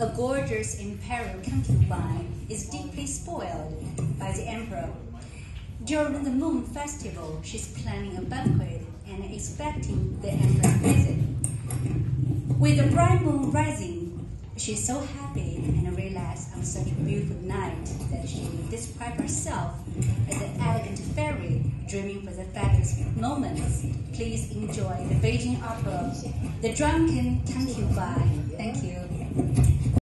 a gorgeous imperial concubine is deeply spoiled by the emperor. During the Moon Festival, she's planning a banquet and expecting the emperor's visit. With the bright moon rising, she's so happy and relaxed on such a beautiful night that she describes herself as an elegant fairy dreaming for the fabulous moments. Please enjoy the Beijing opera, The Drunken Concubine. Thank you.